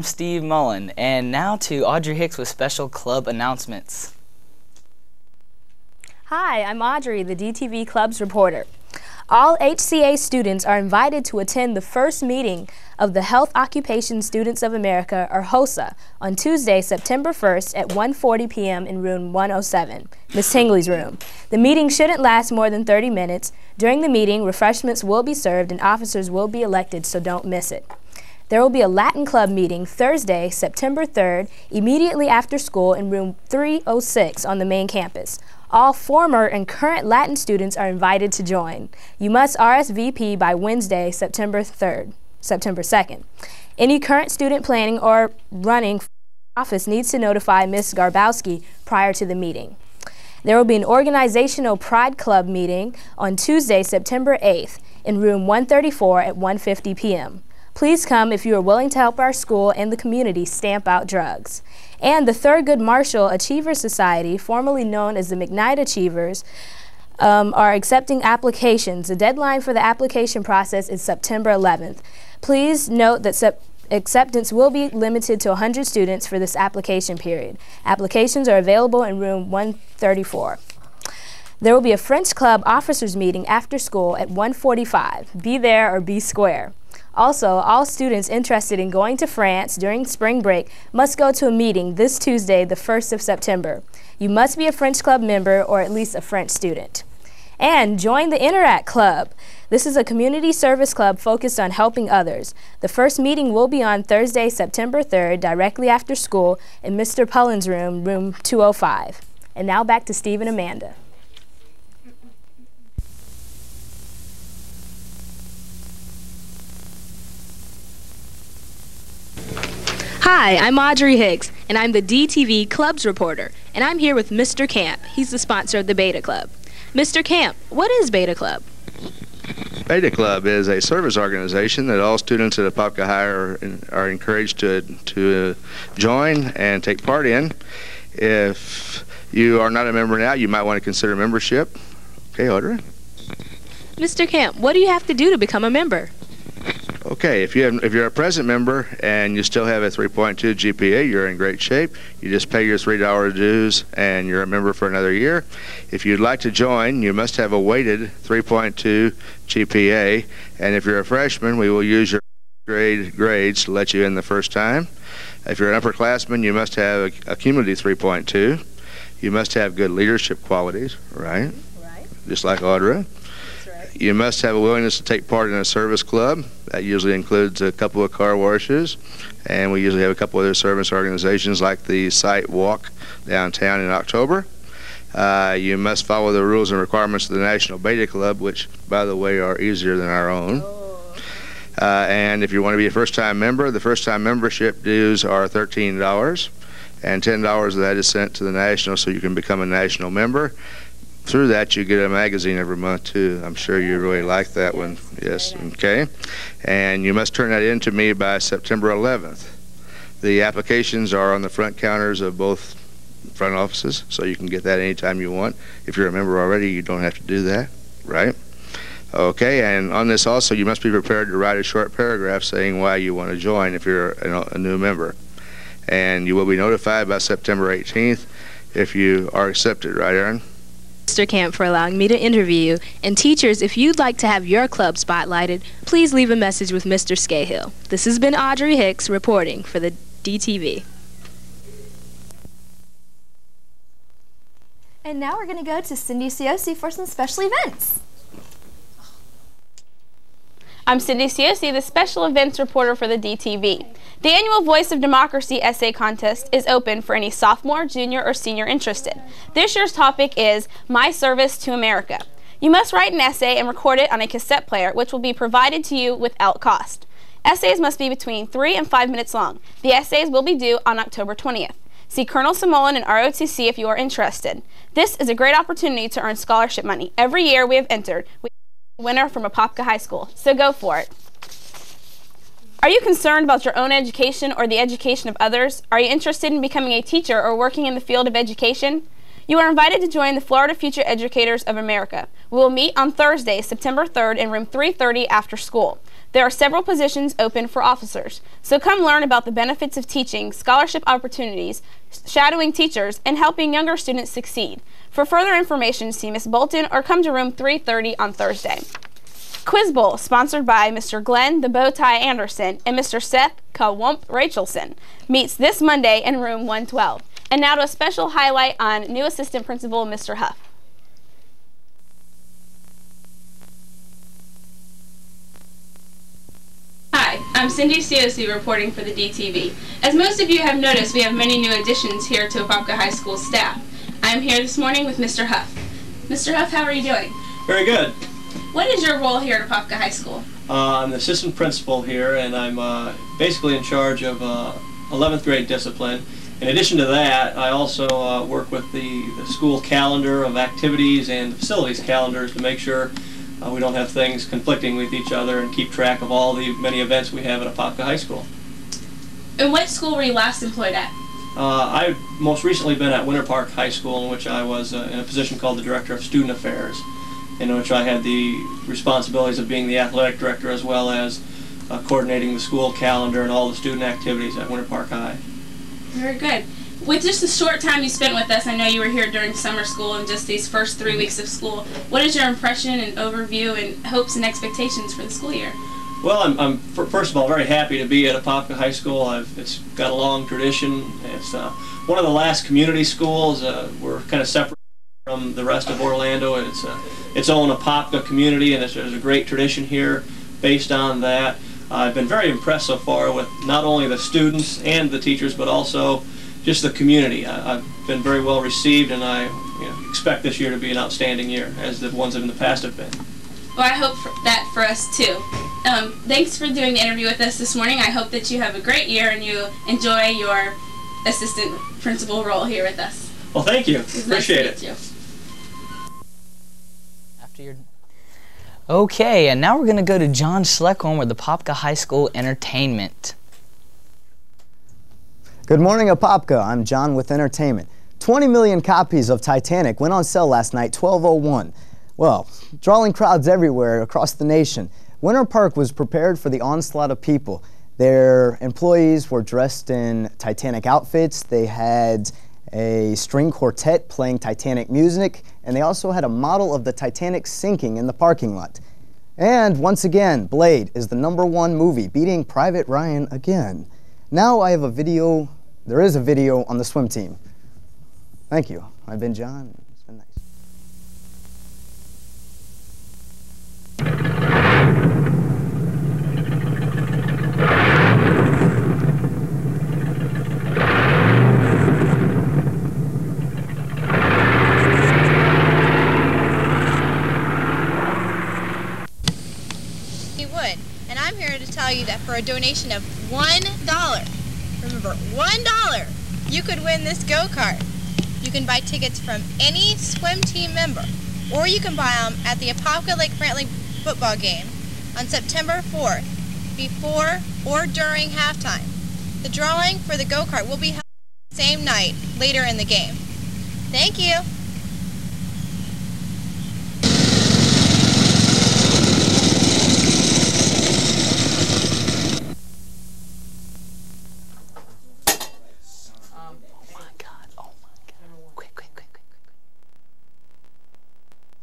I'm Steve Mullen. And now to Audrey Hicks with special club announcements. Hi, I'm Audrey, the DTV Club's reporter. All HCA students are invited to attend the first meeting of the Health Occupation Students of America, or HOSA, on Tuesday, September 1st at 1.40 p.m. in room 107, Miss Tingley's room. The meeting shouldn't last more than 30 minutes. During the meeting, refreshments will be served and officers will be elected, so don't miss it. There will be a Latin Club meeting Thursday, September 3rd, immediately after school in room 306 on the main campus. All former and current Latin students are invited to join. You must RSVP by Wednesday, September 3rd, September 2nd. Any current student planning or running office needs to notify Ms. Garbowski prior to the meeting. There will be an organizational Pride Club meeting on Tuesday, September 8th in room 134 at 1:50 p.m. Please come if you are willing to help our school and the community stamp out drugs. And the Thurgood Marshall Achievers Society, formerly known as the McKnight Achievers, um, are accepting applications. The deadline for the application process is September 11th. Please note that acceptance will be limited to 100 students for this application period. Applications are available in room 134. There will be a French Club officers meeting after school at 1:45. Be there or be square. Also, all students interested in going to France during spring break must go to a meeting this Tuesday, the 1st of September. You must be a French Club member or at least a French student. And join the Interact Club. This is a community service club focused on helping others. The first meeting will be on Thursday, September 3rd, directly after school in Mr. Pullen's room, room 205. And now back to Steve and Amanda. Hi, I'm Audrey Hicks, and I'm the DTV Clubs reporter, and I'm here with Mr. Camp. He's the sponsor of the Beta Club. Mr. Camp, what is Beta Club? Beta Club is a service organization that all students at Apopka High are, are encouraged to, to join and take part in. If you are not a member now, you might want to consider membership. Okay, Audrey? Mr. Camp, what do you have to do to become a member? Okay, if you have, if you're a present member and you still have a 3.2 GPA, you're in great shape. You just pay your three dollar dues and you're a member for another year. If you'd like to join, you must have a weighted 3.2 GPA, and if you're a freshman, we will use your grade grades to let you in the first time. If you're an upperclassman, you must have a, a cumulative 3.2. You must have good leadership qualities, right? Right. Just like Audra. You must have a willingness to take part in a service club. That usually includes a couple of car washes, and we usually have a couple other service organizations like the Site Walk downtown in October. Uh, you must follow the rules and requirements of the National Beta Club, which, by the way, are easier than our own. Uh, and if you want to be a first-time member, the first-time membership dues are $13, and $10 of that is sent to the national, so you can become a national member through that you get a magazine every month too. I'm sure you really like that one. Yes, okay. And you must turn that in to me by September 11th. The applications are on the front counters of both front offices, so you can get that anytime you want. If you're a member already, you don't have to do that, right? Okay, and on this also, you must be prepared to write a short paragraph saying why you want to join if you're a, new member. And you will be notified by September 18th if you are accepted, right, Aaron? Mr. Camp for allowing me to interview you. And teachers, if you'd like to have your club spotlighted, please leave a message with Mr. Scahill. This has been Audrey Hicks reporting for the DTV. And now we're going to go to Cindy Ciosi for some special events. I'm Cindy Ciosi, the special events reporter for the DTV. The annual Voice of Democracy essay contest is open for any sophomore, junior, or senior interested. This year's topic is My Service to America. You must write an essay and record it on a cassette player, which will be provided to you without cost. Essays must be between 3 and 5 minutes long. The essays will be due on October 20th. See Colonel Samolan and ROTC if you are interested. This is a great opportunity to earn scholarship money. Every year we have entered. We winner from Apopka High School, so go for it. Are you concerned about your own education or the education of others? Are you interested in becoming a teacher or working in the field of education? You are invited to join the Florida Future Educators of America. We will meet on Thursday, September 3rd in room 330 after school. There are several positions open for officers, so come learn about the benefits of teaching, scholarship opportunities, shadowing teachers, and helping younger students succeed. For further information, see Ms. Bolton or come to room 330 on Thursday. Quiz Bowl, sponsored by Mr. Glenn the Bowtie Anderson and Mr. Seth Kawump Rachelson, meets this Monday in room 112. And now to a special highlight on new assistant principal Mr. Huff. Hi, I'm Cindy Ciosi reporting for the DTV. As most of you have noticed, we have many new additions here to Apopka High School staff. I am here this morning with Mr. Huff. Mr. Huff, how are you doing? Very good. What is your role here at Apopka High School? Uh, I'm the assistant principal here, and I'm uh, basically in charge of uh, 11th grade discipline. In addition to that, I also uh, work with the, the school calendar of activities and the facilities calendars to make sure uh, we don't have things conflicting with each other and keep track of all the many events we have at Apopka High School. And what school were you last employed at? Uh, I've most recently been at Winter Park High School, in which I was uh, in a position called the Director of Student Affairs, in which I had the responsibilities of being the athletic director as well as uh, coordinating the school calendar and all the student activities at Winter Park High. Very good. With just the short time you spent with us, I know you were here during summer school and just these first three weeks of school. What is your impression and overview and hopes and expectations for the school year? Well, I'm, I'm fir- first of all very happy to be at Apopka High School. I've, it's got a long tradition. It's uh, one of the last community schools. Uh, we're kind of separate from the rest of Orlando. It's uh, its own Apopka community, and there's a great tradition here based on that. I've been very impressed so far with not only the students and the teachers, but also just the community. I, I've been very well received, and I you know, expect this year to be an outstanding year, as the ones in the past have been. Well, I hope for that for us too. Um, thanks for doing the interview with us this morning. I hope that you have a great year and you enjoy your assistant principal role here with us. Well, thank you. It was nice to Appreciate meet it. you. After your Okay, and now we're going to go to John Schleckhorn with the Popka High School Entertainment. Good morning, Apopka. I'm John with Entertainment. 20 million copies of Titanic went on sale last night, 1201. Well, drawing crowds everywhere across the nation. Winter Park was prepared for the onslaught of people. Their employees were dressed in Titanic outfits. They had a string quartet playing Titanic music, and they also had a model of the Titanic sinking in the parking lot. And once again, Blade is the number one movie, beating Private Ryan again. Now I have a video, there is a video on the swim team. Thank you. I've been John. It's been nice. You would. And I'm here to tell you that for a donation of $1, remember, $1, you could win this go-kart. You can buy tickets from any swim team member, or you can buy them at the Apopka Lake Brantley football game on September 4th, before or during halftime. The drawing for the go-kart will be held the same night, later in the game. Thank you.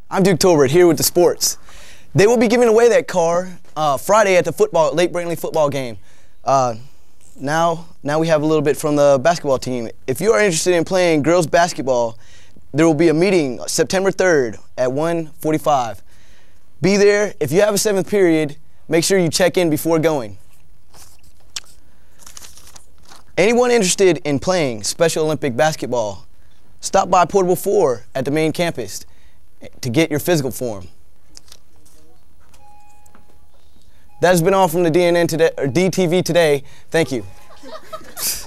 I'm Duke Tolbert here with the sports. They will be giving away that car uh, Friday at the football Lake Brantley football game. Uh, now, now we have a little bit from the basketball team. If you are interested in playing girls basketball, there will be a meeting September 3rd at 1:45. Be there. If you have a seventh period, make sure you check in before going. Anyone interested in playing Special Olympic basketball, stop by Portable 4 at the main campus to get your physical form. That has been all from the DNN today, or DTV today. Thank you.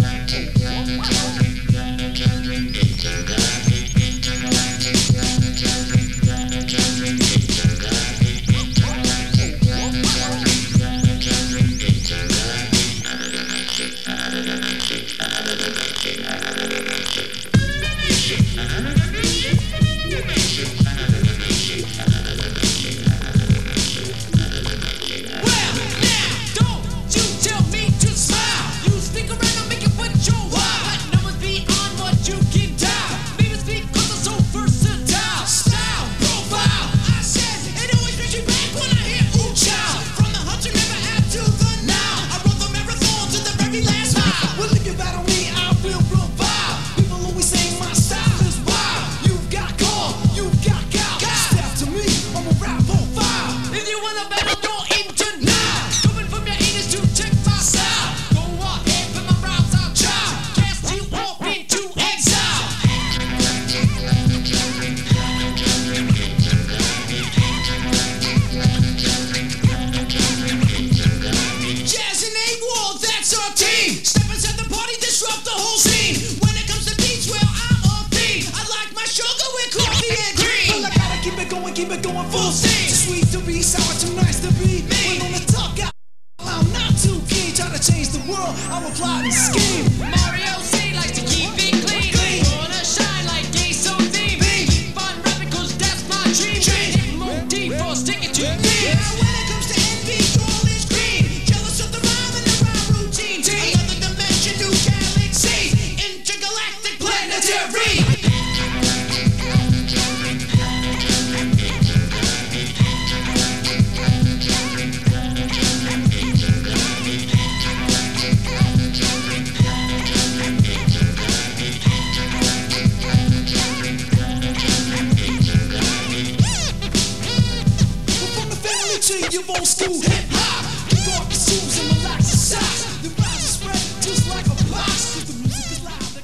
the family tree, old school hip hop. Kick off your shoes and relax socks. The vibes are spread just like a box. 'Cause the music is loud.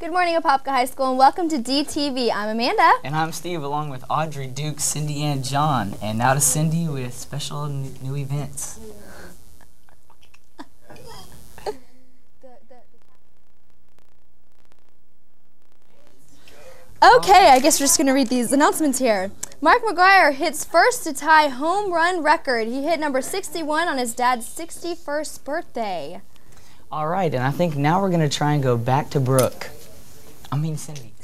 Good morning, Apopka High School, and welcome to DTV. I'm Amanda. And I'm Steve, along with Audrey, Duke, Cindy, and John. And now to Cindy with special n- new events. Okay, I guess we're just going to read these announcements here. Mark McGwire hits first to tie home run record. He hit number 61 on his dad's 61st birthday. All right, and I think now we're going to try and go back to Brooke. I mean, Cindy.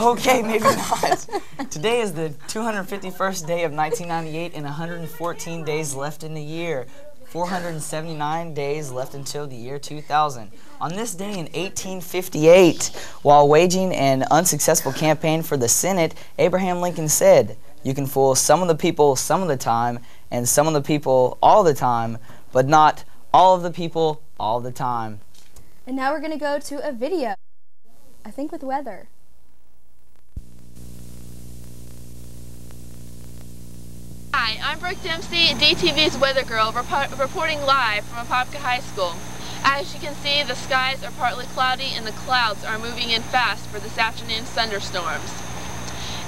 Okay, maybe not. Today is the 251st day of 1998 and 114 days left in the year. 479 days left until the year 2000. On this day in 1858, while waging an unsuccessful campaign for the Senate, Abraham Lincoln said, You can fool some of the people some of the time and some of the people all the time, but not all of the people all the time. And now we're going to go to a video, I think with weather. Hi, I'm Brooke Dempsey, DTV's weather girl, report reporting live from Apopka High School. As you can see, the skies are partly cloudy and the clouds are moving in fast for this afternoon's thunderstorms.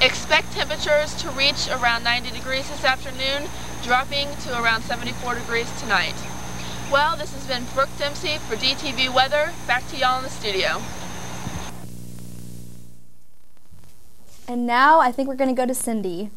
Expect temperatures to reach around 90 degrees this afternoon, dropping to around 74 degrees tonight. Well, this has been Brooke Dempsey for DTV Weather. Back to y'all in the studio. And now I think we're going to go to Cindy.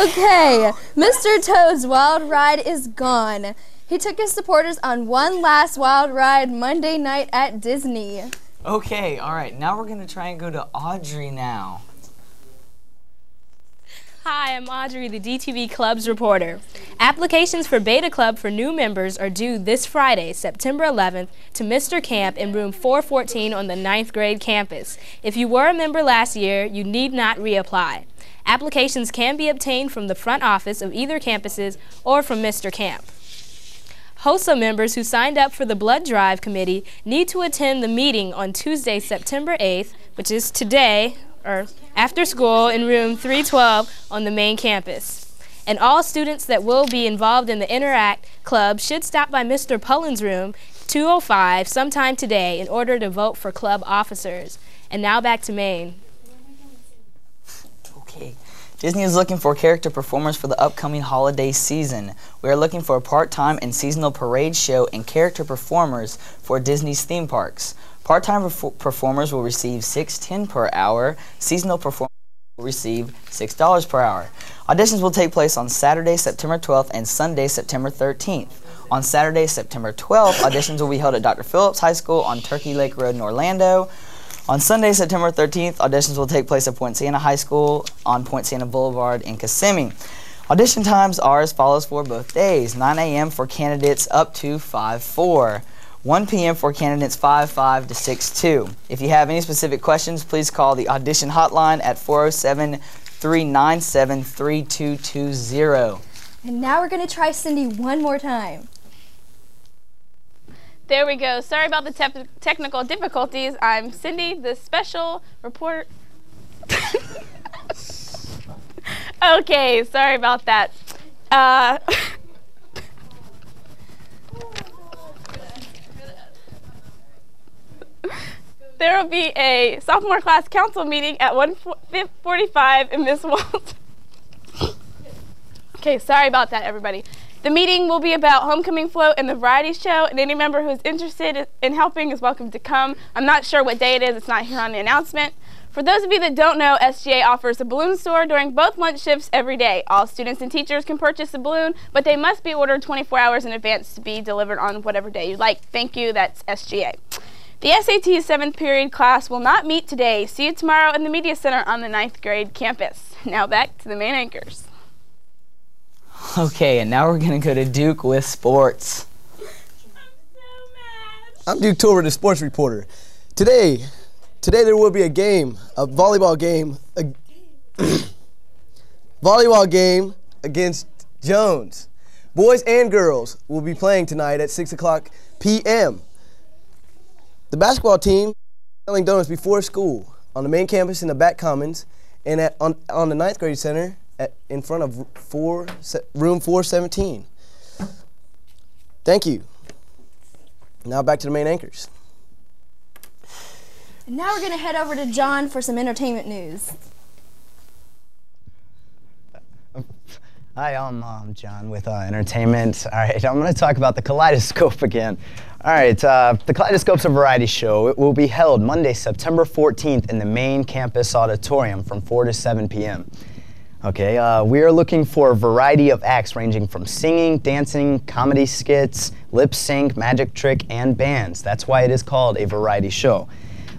Okay, Mr. Toad's wild ride is gone. He took his supporters on one last wild ride Monday night at Disney. Okay, all right. Now we're going to try and go to Audrey now. Hi, I'm Audrey, the DTV Club's reporter. Applications for Beta Club for new members are due this Friday, September 11th, to Mr. Camp in room 414 on the 9th grade campus. If you were a member last year, you need not reapply. Applications can be obtained from the front office of either campuses or from Mr. Camp. HOSA members who signed up for the blood drive committee need to attend the meeting on Tuesday, September 8th, which is today, or after school in room 312 on the main campus. And all students that will be involved in the Interact Club should stop by Mr. Pullen's room 205 sometime today in order to vote for club officers. And now back to Maine. Okay. Disney is looking for character performers for the upcoming holiday season. We are looking for a part-time and seasonal parade show and character performers for Disney's theme parks. Part-time perf performers will receive $6.10 per hour. Seasonal performers will receive $6 per hour. Auditions will take place on Saturday, September 12th and Sunday, September 13th. On Saturday, September 12th, auditions will be held at Dr. Phillips High School on Turkey Lake Road in Orlando. On Sunday, September 13th, auditions will take place at Poinciana High School on Poinciana Boulevard in Kissimmee. Audition times are as follows for both days 9 a.m. for candidates up to 5 4. 1 p.m. for candidates 5-5 to 6-2. If you have any specific questions, please call the audition hotline at 407-397-3220. And now we're going to try Cindy one more time. There we go. Sorry about the te technical difficulties. I'm Cindy, the special report. okay, sorry about that. Uh, there will be a sophomore class council meeting at 1:45 in Miss Walt. okay, sorry about that, everybody. The meeting will be about homecoming float and the variety show, and any member who's interested in helping is welcome to come. I'm not sure what day it is, it's not here on the announcement. For those of you that don't know, SGA offers a balloon store during both lunch shifts every day. All students and teachers can purchase a balloon, but they must be ordered 24 hours in advance to be delivered on whatever day you'd like. Thank you, that's SGA. The SAT 7th period class will not meet today. See you tomorrow in the Media Center on the 9th grade campus. Now back to the main anchors. Okay, and now we're going to go to Duke with sports. I'm so mad. I'm Duke Tolbert, the sports reporter. Today, today there will be a game, a volleyball game, a volleyball game against Jones. Boys and girls will be playing tonight at 6 o'clock p.m. The basketball team selling donuts before school on the main campus in the back commons and at, on, on the ninth grade center at, in front of four, room 417. Thank you. Now back to the main anchors. And now we're going to head over to John for some entertainment news. Hi, I'm um, John with uh, Entertainment. All right, I'm going to talk about the Kaleidoscope again. All right, uh, the Kaleidoscope's a variety show. It will be held Monday, September 14th in the main campus auditorium from 4 to 7 p.m. Okay, uh, we are looking for a variety of acts ranging from singing, dancing, comedy skits, lip sync, magic trick, and bands. That's why it is called a variety show.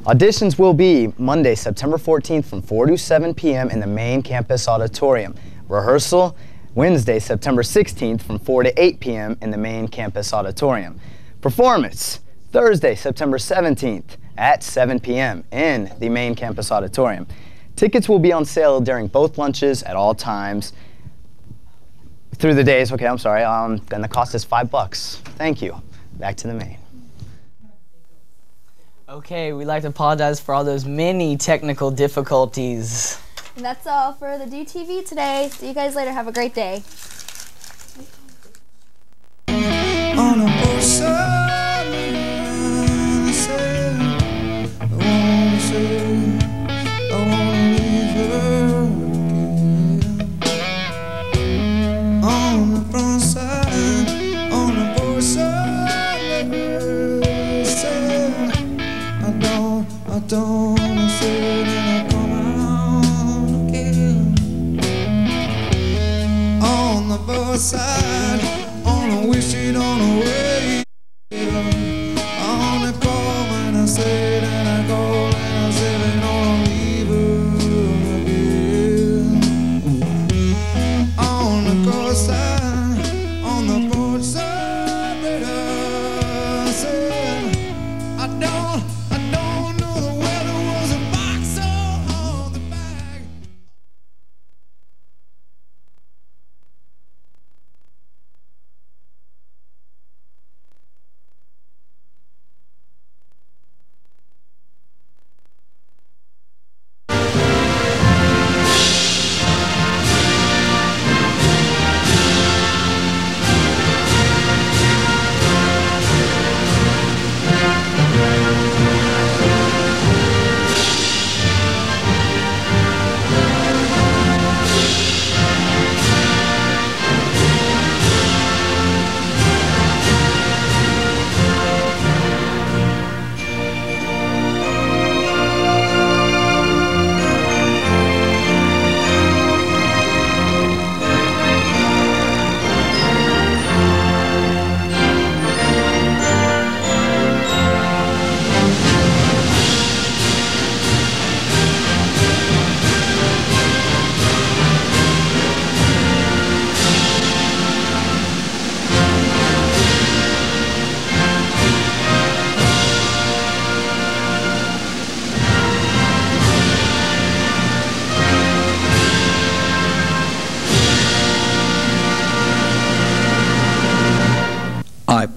Auditions will be Monday, September 14th from 4 to 7 p.m. in the main campus auditorium. Rehearsal Wednesday, September 16th from 4 to 8 p.m. in the main campus auditorium. Performance Thursday, September 17th at 7 p.m. in the main campus auditorium. Tickets will be on sale during both lunches at all times through the days. Okay, I'm sorry. Um, and the cost is five bucks. Thank you. Back to the main. Okay, we'd like to apologize for all those many technical difficulties. And that's all for the DTV today. See you guys later. Have a great day. Don't, say that I come out again. On the side,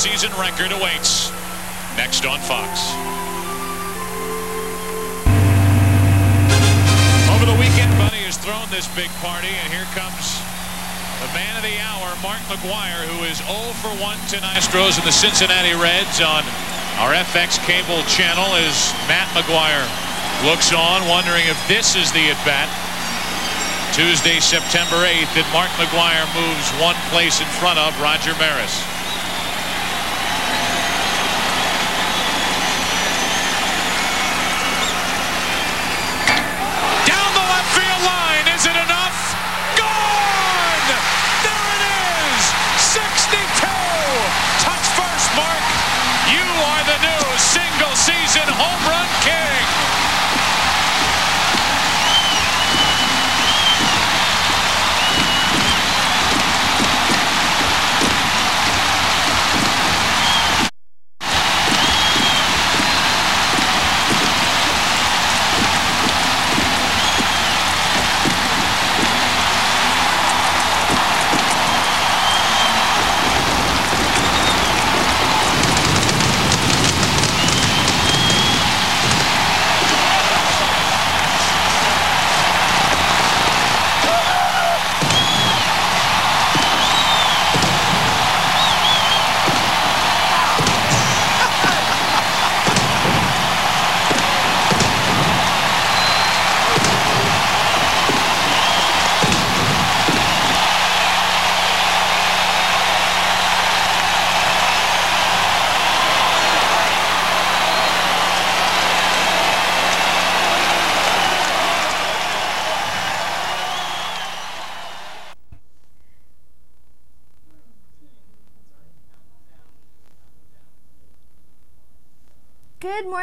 Season record awaits. Next on Fox. Over the weekend, Buddy has thrown this big party, and here comes the man of the hour, Mark McGwire, who is 0 for 1 tonight. Astros and the Cincinnati Reds on our FX cable channel as Matt McGwire looks on, wondering if this is the at-bat. Tuesday, September 8th, that Mark McGwire moves one place in front of Roger Maris. Down the left field line. Is it enough? Gone! There it is! 62! Touch first, Mark. You are the new single season home run king.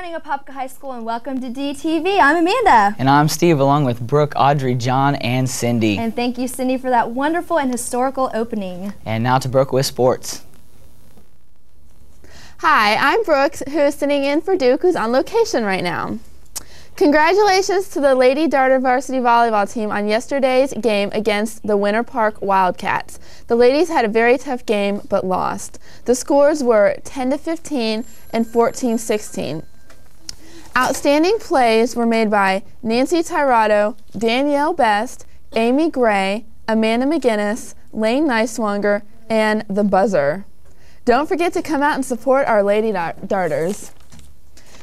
Morning, Apopka High School, and welcome to DTV. I'm Amanda. And I'm Steve, along with Brooke, Audrey, John, and Cindy. And thank you, Cindy, for that wonderful and historical opening. And now to Brooke with sports. Hi, I'm Brooke, who is sitting in for Duke, who's on location right now. Congratulations to the Lady Darter varsity volleyball team on yesterday's game against the Winter Park Wildcats. The ladies had a very tough game but lost. The scores were 10 to 15 and 14 16. Outstanding plays were made by Nancy Tirado, Danielle Best, Amy Gray, Amanda McGinnis, Lane Neiswanger, and the Buzzer. Don't forget to come out and support our Lady Darters.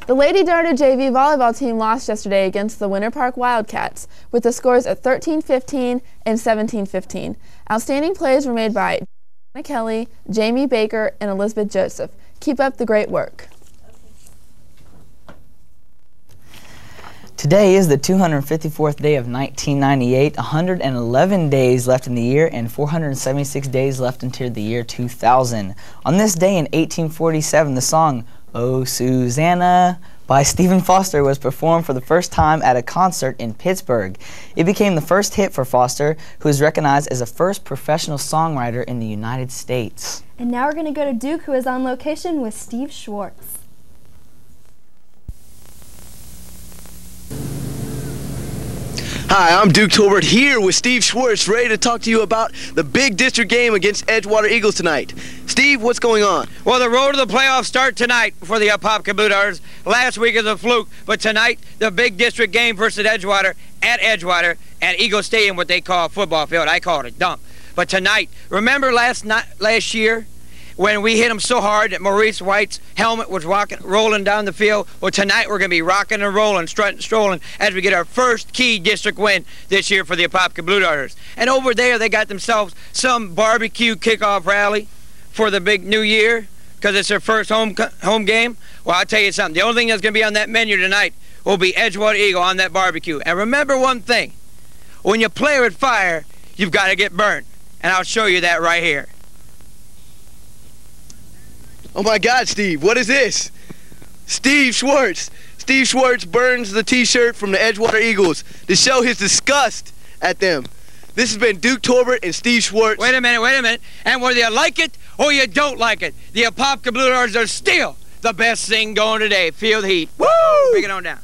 The Lady Darter JV volleyball team lost yesterday against the Winter Park Wildcats with the scores at 13-15 and 17-15. Outstanding plays were made by Anna Kelly, Jamie Baker, and Elizabeth Joseph. Keep up the great work. Today is the 254th day of 1998, 111 days left in the year, and 476 days left until the year 2000. On this day in 1847, the song Oh Susanna by Stephen Foster was performed for the first time at a concert in Pittsburgh. It became the first hit for Foster, who is recognized as the first professional songwriter in the United States. And now we're going to go to Duke, who is on location with Steve Schwartz. Hi, I'm Duke Tolbert here with Steve Schwartz, ready to talk to you about the big district game against Edgewater Eagles tonight. Steve, what's going on? Well, the road to the playoffs start tonight for the Apopka Blue Darters. Last week is a fluke, but tonight the big district game versus Edgewater at Edgewater at Eagle Stadium, what they call football field. I call it a dump. But tonight, remember last night, last year when we hit them so hard that Maurice White's helmet was rocking, rolling down the field. Well, tonight we're going to be rocking and rolling, strutting, and strolling as we get our first key district win this year for the Apopka Blue Darters. And over there, they got themselves some barbecue kickoff rally for the big new year because it's their first home home game. Well, I'll tell you something. The only thing that's going to be on that menu tonight will be Edgewater Eagle on that barbecue. And remember one thing. When you play with fire, you've got to get burnt. And I'll show you that right here. Oh my God, Steve, what is this? Steve Schwartz. Steve Schwartz burns the t-shirt from the Edgewater Eagles to show his disgust at them. This has been Duke Tolbert and Steve Schwartz. Wait a minute, wait a minute. And whether you like it or you don't like it, the Apopka Blue Darters are still the best thing going today. Feel the heat. Woo! Bring it on down.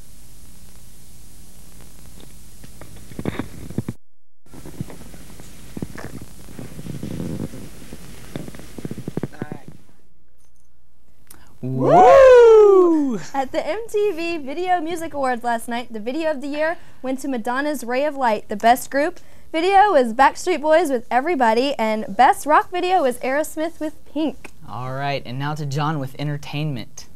Woo! At the MTV Video Music Awards last night, the video of the year went to Madonna's Ray of Light. The best group video was Backstreet Boys with Everybody, and best rock video was Aerosmith with Pink. All right, and now to John with entertainment.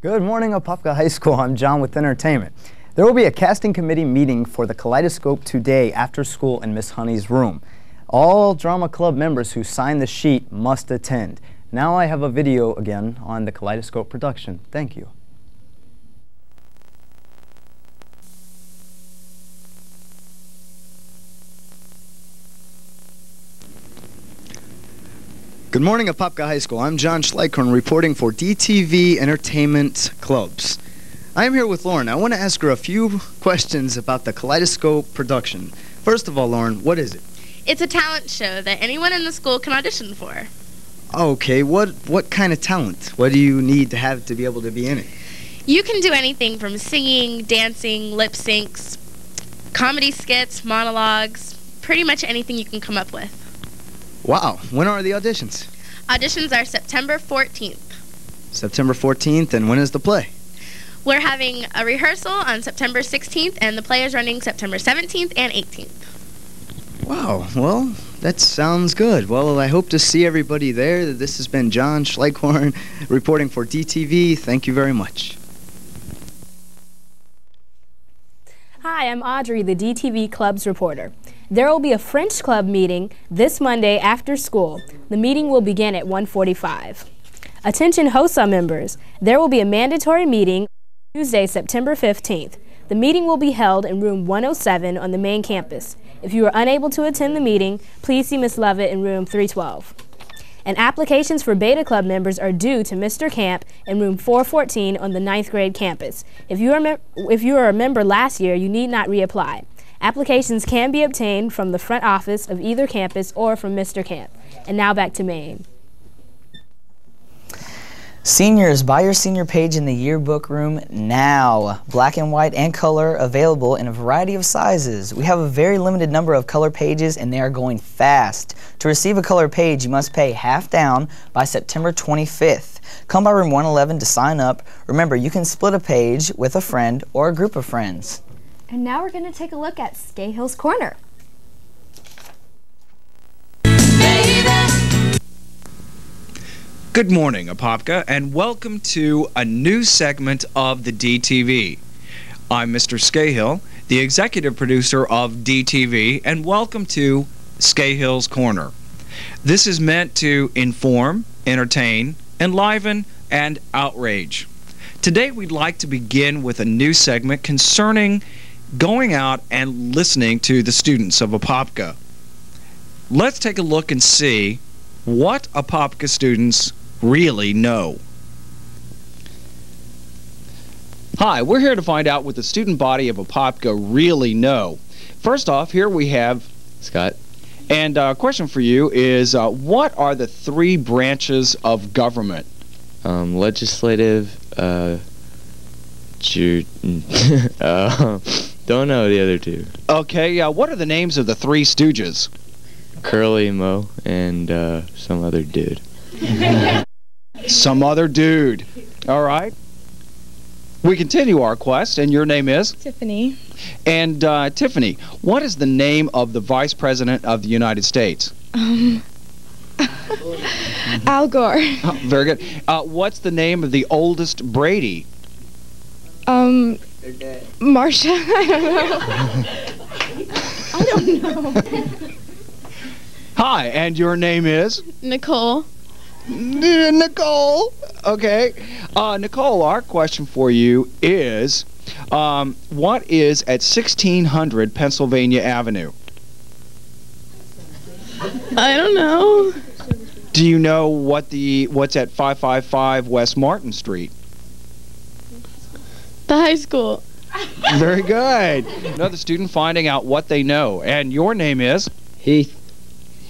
Good morning, Apopka High School. I'm John with entertainment. There will be a casting committee meeting for the Kaleidoscope today after school in Miss Honey's room. All drama club members who sign the sheet must attend. Now I have a video again on the Kaleidoscope production. Thank you. Good morning, Apopka High School. I'm John Schleichhorn reporting for DTV Entertainment Clubs. I am here with Lauren. I want to ask her a few questions about the Kaleidoscope production. First of all, Lauren, what is it? It's a talent show that anyone in the school can audition for. Okay, what what kind of talent? What do you need to have to be able to be in it? You can do anything from singing, dancing, lip syncs, comedy skits, monologues, pretty much anything you can come up with. Wow, when are the auditions? Auditions are September 14th. September 14th, and when is the play? We're having a rehearsal on September 16th, and the play is running September 17th and 18th. Wow, well, that sounds good. Well, I hope to see everybody there. This has been John Schleichhorn reporting for DTV. Thank you very much. Hi, I'm Audrey, the DTV Club's reporter. There will be a French Club meeting this Monday after school. The meeting will begin at 1:45. Attention HOSA members, there will be a mandatory meeting Tuesday, September 15th. The meeting will be held in room 107 on the main campus. If you are unable to attend the meeting, please see Ms. Lovett in room 312. And applications for Beta Club members are due to Mr. Camp in room 414 on the 9th grade campus. If you, are if you are a member last year, you need not reapply. Applications can be obtained from the front office of either campus or from Mr. Camp. And now back to main. Seniors, buy your senior page in the yearbook room now. Black and white and color available in a variety of sizes. We have a very limited number of color pages and they are going fast. To receive a color page, you must pay half down by September 25th. Come by room 111 to sign up. Remember, you can split a page with a friend or a group of friends. And now we're going to take a look at Skahill's Corner. Good morning, Apopka, and welcome to a new segment of the DTV. I'm Mr. Skahill, the executive producer of DTV, and welcome to Skahill's Corner. This is meant to inform, entertain, enliven, and outrage. Today we'd like to begin with a new segment concerning going out and listening to the students of Apopka. Let's take a look and see what Apopka students really know. Hi, we're here to find out what the student body of Apopka really know. First off, here we have Scott. And a uh, question for you is, uh, what are the three branches of government? Um, legislative, uh, ju uh, don't know the other two. Okay, uh, what are the names of the three stooges? Curly, Moe, and uh, some other dude. Some other dude. All right. We continue our quest, and your name is? Tiffany. And uh, Tiffany, what is the name of the Vice President of the United States? Um, Al Gore. Oh, very good. Uh, what's the name of the oldest Brady? Um, Marsha. I don't know. I don't know. Hi, and your name is? Nicole. Nicole. Okay. Uh, Nicole, our question for you is um, what is at 1600 Pennsylvania Avenue? I don't know. Do you know what the what's at 555 West Martin Street? The high school. Very good. Another student finding out what they know. And your name is? Heath.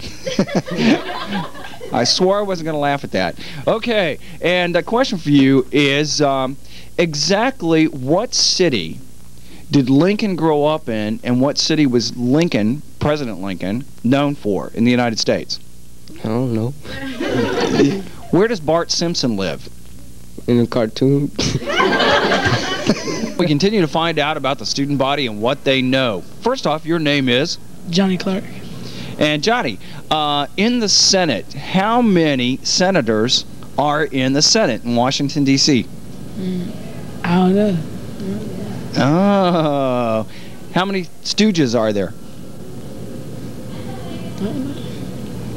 I swore I wasn't going to laugh at that. Okay, and a question for you is um, exactly what city did Lincoln grow up in, and what city was Lincoln, President Lincoln, known for in the United States? I don't know. Where does Bart Simpson live? In a cartoon. we continue to find out about the student body and what they know. First off, your name is? Johnny Clark. And Johnny, uh, in the Senate, how many senators are in the Senate in Washington, D.C.? Mm, I don't know. Oh. How many stooges are there?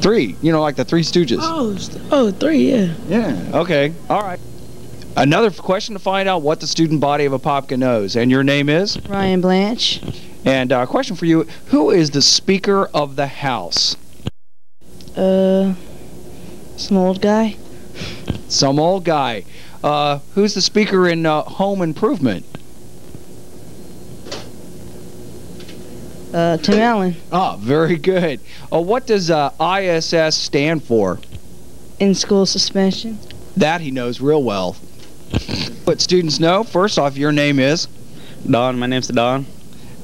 Three. You know, like the Three Stooges. Oh, oh, three, yeah. Yeah, okay. All right. Another question to find out what the student body of Apopka knows. And your name is? Ryan Blanche. And a uh, question for you. Who is the Speaker of the House? Uh, some old guy. Some old guy. Uh, who's the Speaker in uh, Home Improvement? Uh, Tim Allen. Ah, very good. Uh, what does uh, ISS stand for? In school suspension. That he knows real well. what students know, first off, your name is? Don. My name's Don.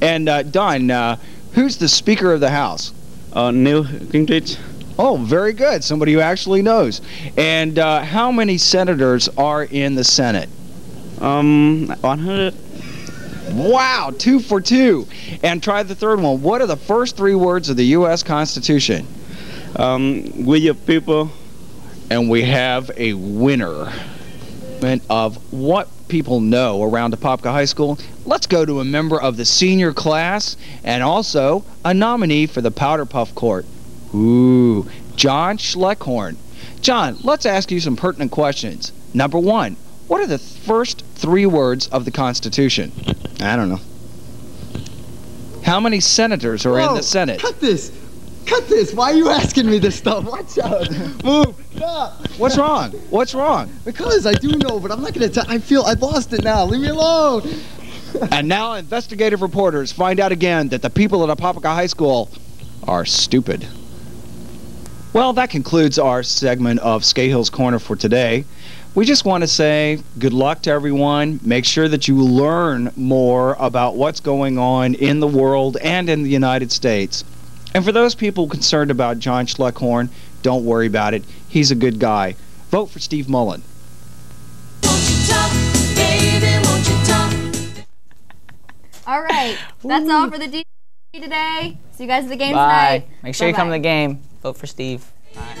And uh, Don, uh, who's the Speaker of the House? Uh, Newt Gingrich. Oh, very good. Somebody who actually knows. And uh, how many senators are in the Senate? Um, 100. Wow, two for two. And try the third one. What are the first three words of the U.S. Constitution? Um, we the people. And we have a winner of what people know around Apopka High School. Let's go to a member of the senior class and also a nominee for the Powder Puff Court. Ooh, John Schleckhorn. John, let's ask you some pertinent questions. Number one, what are the first three words of the Constitution? I don't know. How many senators are Whoa, in the Senate? Cut this. Cut this. Why are you asking me this stuff? Watch out. Move. Up. What's wrong? What's wrong? Because I do know, but I'm not going to. tell. I feel I've lost it now. Leave me alone. and now investigative reporters find out again that the people at Apopka High School are stupid. Well, that concludes our segment of Skahill's Corner for today. We just want to say good luck to everyone. Make sure that you learn more about what's going on in the world and in the United States. And for those people concerned about John Schleckhorn, don't worry about it. He's a good guy. Vote for Steve Mullen. All right, that's all for the D today. See you guys at the game Bye. tonight. Make sure you come to the game. Vote for Steve. I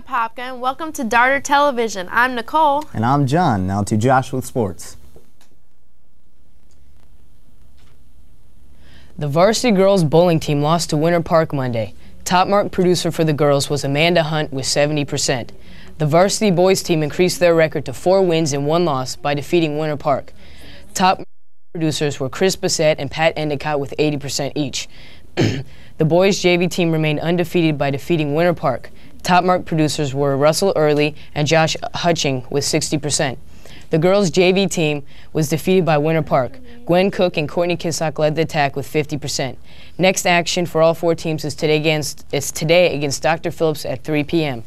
Good morning, Apopka, and welcome to Darter Television. I'm Nicole. And I'm John. Now to Josh with sports. The varsity girls bowling team lost to Winter Park Monday. Top mark producer for the girls was Amanda Hunt with 70%. The varsity boys team increased their record to four wins and one loss by defeating Winter Park. Top producers were Chris Bissett and Pat Endicott with 80% each. the boys JV team remained undefeated by defeating Winter Park. Top mark producers were Russell Early and Josh Hutching with 60%. The girls' JV team was defeated by Winter Park. Gwen Cook and Courtney Kissock led the attack with 50%. Next action for all four teams is today against, is today against Dr. Phillips at 3 p.m.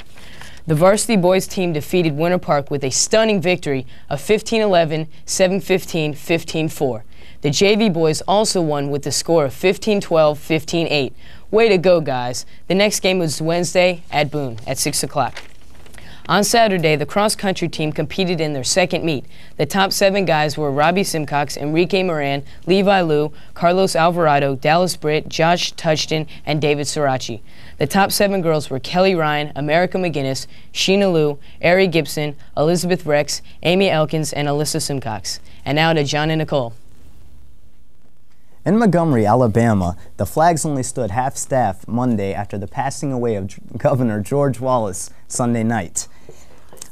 The varsity boys team defeated Winter Park with a stunning victory of 15-11, 7-15, 15-4. The JV boys also won with the score of 15-12, 15-8. Way to go, guys. The next game was Wednesday at Boone at 6 o'clock. On Saturday, the cross country team competed in their second meet. The top seven guys were Robbie Simcox, Enrique Moran, Levi Liu, Carlos Alvarado, Dallas Britt, Josh Touchton, and David Sirachi. The top seven girls were Kelly Ryan, America McGinnis, Sheena Liu, Ari Gibson, Elizabeth Rex, Amy Elkins, and Alyssa Simcox. And now to John and Nicole. In Montgomery, Alabama, the flags only stood half staff Monday after the passing away of Governor George Wallace Sunday night.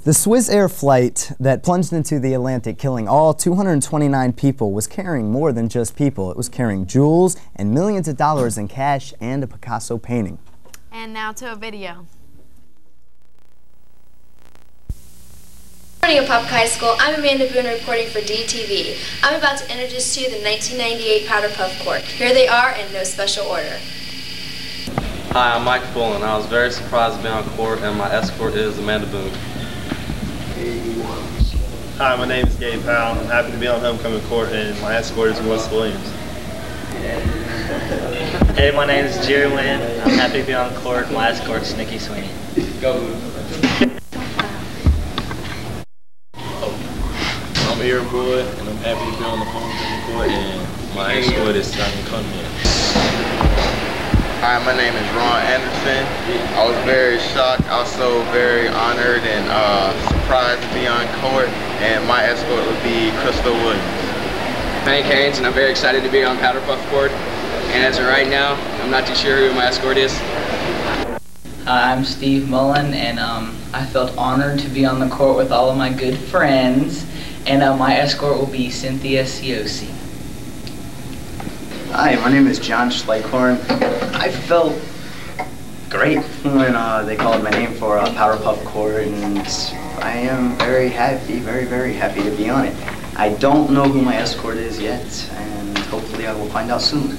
The Swissair flight that plunged into the Atlantic, killing all 229 people, was carrying more than just people. It was carrying jewels and millions of dollars in cash and a Picasso painting. And now to a video. Morning, Apopka High School. I'm Amanda Boone reporting for DTV. I'm about to introduce to you the 1998 Powder Puff Court. Here they are in no special order. Hi, I'm Mike Bullen. I was very surprised to be on court, and my escort is Amanda Boone. Hi, my name is Gabe Powell. I'm happy to be on homecoming court, and my escort is Wes Williams. Hey, my name is Jerry Lynn. I'm happy to be on court. My escort is Nikki Sweeney. Go I'm Aaron Boyd, and I'm happy to be on the homecoming court, and my escort is Simon Cunningham. Hi, my name is Ron Anderson. I was very shocked, also very honored and uh, surprised to be on court, and my escort would be Crystal Williams. Hank Haynes, and I'm very excited to be on Powder Puff Court. And as of right now, I'm not too sure who my escort is. Hi, I'm Steve Mullen, and um, I felt honored to be on the court with all of my good friends. And uh, my escort will be Cynthia Ciosi. Hi, my name is John Schleichhorn. I felt great when uh, they called my name for uh, Powder Puff Court, and I am very happy, very, very happy to be on it. I don't know who my escort is yet, and hopefully I will find out soon.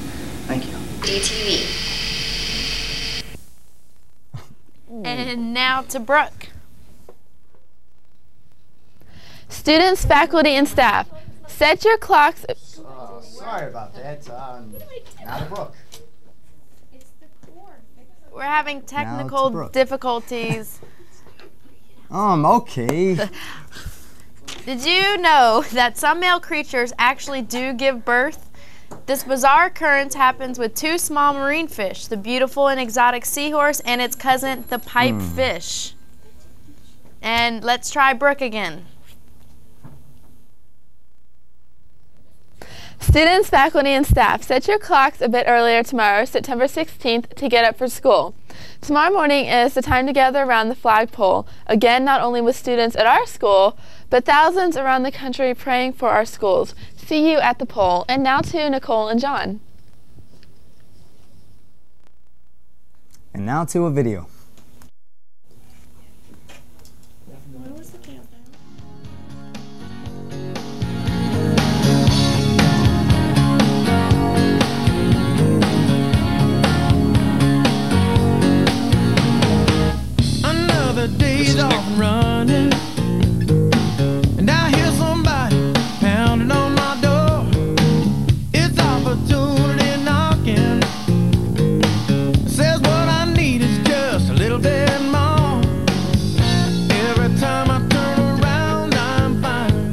Thank you. DTV. And now to Brooke. Students, faculty, and staff, set your clocks. sorry about that. Um, not a book. We're having technical Brooke. difficulties. Um, okay. Did you know that some male creatures actually do give birth? This bizarre occurrence happens with two small marine fish, the beautiful and exotic seahorse and its cousin, the pipe Hmm. fish. And let's try Brooke again. Students, faculty, and staff, set your clocks a bit earlier tomorrow, September 16th, to get up for school. Tomorrow morning is the time to gather around the flagpole, again, not only with students at our school, but thousands around the country praying for our schools. See you at the pole. And now to Nicole and John. And now to a video. Another day's off and running, and I hear somebody pounding on my door. It's opportunity knocking. Says what I need is just a little bit more. Every time I turn around, I'm finding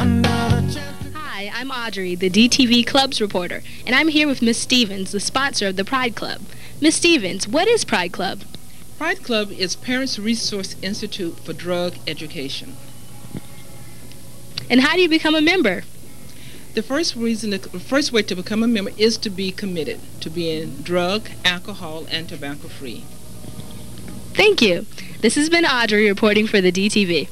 another chance. Hi, I'm Audrey, the DTV Clubs reporter, and I'm here with Miss Stevens, the sponsor of the Pride Club. Miss Stevens, what is Pride Club? Pride Club is Parents Resource Institute for Drug Education. And how do you become a member? The first reason, the first way to become a member is to be committed to being drug, alcohol, and tobacco free. Thank you. This has been Audrey reporting for the DTV.